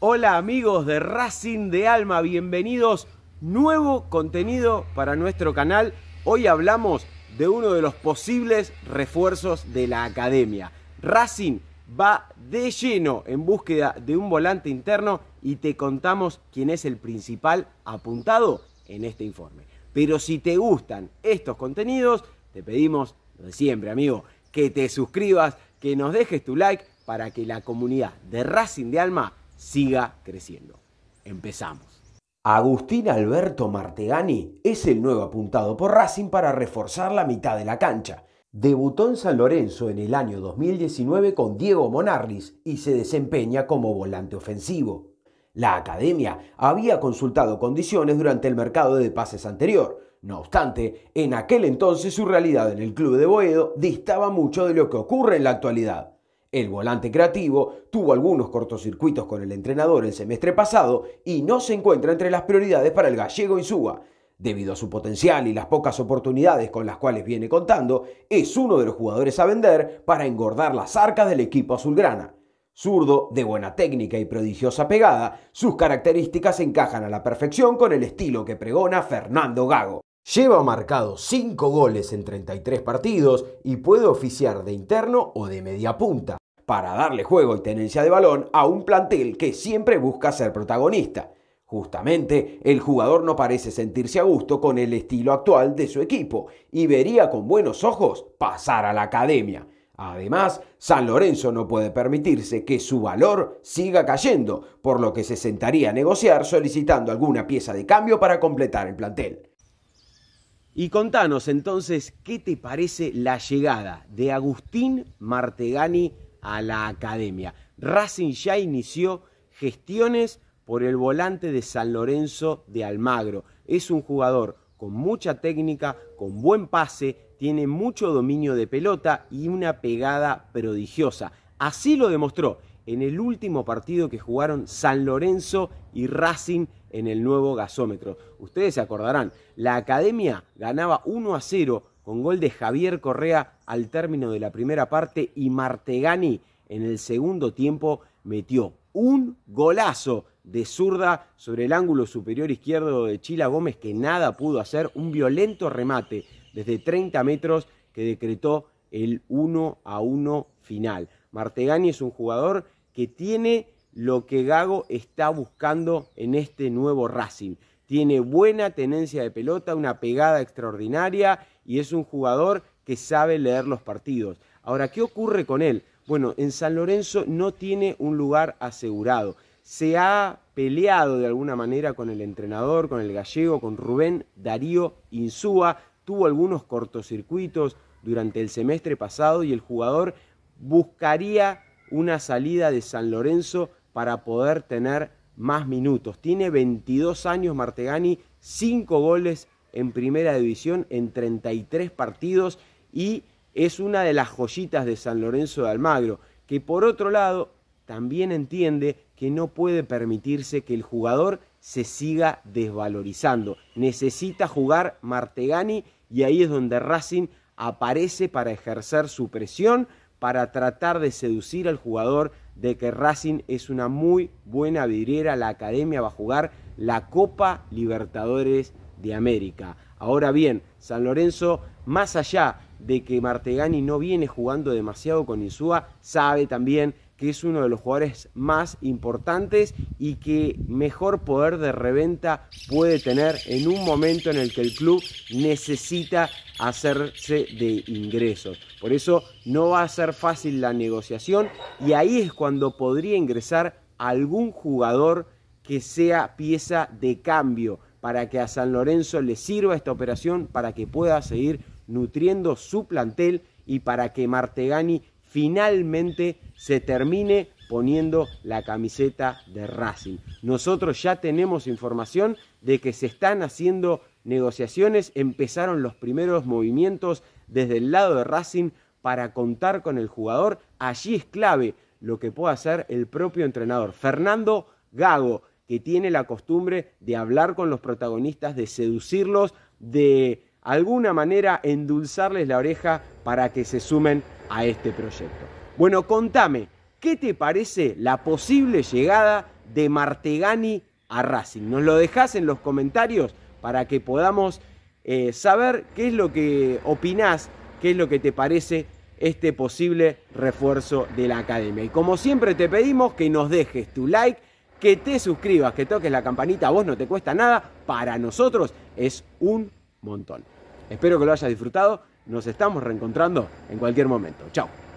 Hola amigos de Racing de Alma, bienvenidos. Nuevo contenido para nuestro canal. Hoy hablamos de uno de los posibles refuerzos de la academia. Racing va de lleno en búsqueda de un volante interno y te contamos quién es el principal apuntado en este informe. Pero si te gustan estos contenidos, te pedimos lo de siempre, amigo, que te suscribas, que nos dejes tu like para que la comunidad de Racing de Alma siga creciendo. Empezamos. Agustín Alberto Martegani es el nuevo apuntado por Racing para reforzar la mitad de la cancha. Debutó en San Lorenzo en el año 2019 con Diego Monarris y se desempeña como volante ofensivo. La academia había consultado condiciones durante el mercado de pases anterior. No obstante, en aquel entonces su realidad en el club de Boedo distaba mucho de lo que ocurre en la actualidad. El volante creativo tuvo algunos cortocircuitos con el entrenador el semestre pasado y no se encuentra entre las prioridades para el gallego Insúa. Debido a su potencial y las pocas oportunidades con las cuales viene contando, es uno de los jugadores a vender para engordar las arcas del equipo azulgrana. Zurdo, de buena técnica y prodigiosa pegada, sus características encajan a la perfección con el estilo que pregona Fernando Gago. Lleva marcados 5 goles en 33 partidos y puede oficiar de interno o de media punta, para darle juego y tenencia de balón a un plantel que siempre busca ser protagonista. Justamente, el jugador no parece sentirse a gusto con el estilo actual de su equipo y vería con buenos ojos pasar a la academia. Además, San Lorenzo no puede permitirse que su valor siga cayendo, por lo que se sentaría a negociar solicitando alguna pieza de cambio para completar el plantel. Y contanos entonces qué te parece la llegada de Agustín Martegani a la academia. Racing ya inició gestiones por el volante de San Lorenzo de Almagro. Es un jugador con mucha técnica, con buen pase, tiene mucho dominio de pelota y una pegada prodigiosa. Así lo demostró en el último partido que jugaron San Lorenzo y Racing en el nuevo gasómetro. Ustedes se acordarán, la academia ganaba 1 a 0 con gol de Javier Correa al término de la primera parte y Martegani en el segundo tiempo metió un golazo de zurda sobre el ángulo superior izquierdo de Chila Gómez que nada pudo hacer, un violento remate desde 30 metros que decretó el 1 a 1 final. Martegani es un jugador que tiene lo que Gago está buscando en este nuevo Racing. Tiene buena tenencia de pelota, una pegada extraordinaria y es un jugador que sabe leer los partidos. Ahora, ¿qué ocurre con él? Bueno, en San Lorenzo no tiene un lugar asegurado. Se ha peleado de alguna manera con el entrenador, con el gallego, con Rubén Darío Insúa. Tuvo algunos cortocircuitos durante el semestre pasado y el jugador buscaría una salida de San Lorenzo para poder tener más minutos. Tiene 22 años Martegani, 5 goles en primera división en 33 partidos y es una de las joyitas de San Lorenzo de Almagro, que por otro lado también entiende que no puede permitirse que el jugador se siga desvalorizando. Necesita jugar Martegani y ahí es donde Racing aparece para ejercer su presión, para tratar de seducir al jugador de que Racing es una muy buena vidriera, la academia va a jugar la Copa Libertadores de América. Ahora bien, San Lorenzo, más allá de que Martegani no viene jugando demasiado con Insúa, sabe también que es uno de los jugadores más importantes y que mejor poder de reventa puede tener en un momento en el que el club necesita hacerse de ingresos. Por eso no va a ser fácil la negociación y ahí es cuando podría ingresar algún jugador que sea pieza de cambio para que a San Lorenzo le sirva esta operación, para que pueda seguir nutriendo su plantel y para que Martegani finalmente se termine poniendo la camiseta de Racing. Nosotros ya tenemos información de que se están haciendo negociaciones, empezaron los primeros movimientos desde el lado de Racing para contar con el jugador. Allí es clave lo que pueda hacer el propio entrenador, Fernando Gago, que tiene la costumbre de hablar con los protagonistas, de seducirlos, de alguna manera endulzarles la oreja para que se sumen a este proyecto. Bueno, contame, ¿qué te parece la posible llegada de Martegani a Racing. Nos lo dejás en los comentarios para que podamos eh, saber qué es lo que opinás, qué es lo que te parece este posible refuerzo de la academia. Y como siempre te pedimos que nos dejes tu like, que te suscribas, que toques la campanita, a vos no te cuesta nada, para nosotros es un montón. Espero que lo hayas disfrutado, nos estamos reencontrando en cualquier momento. Chao.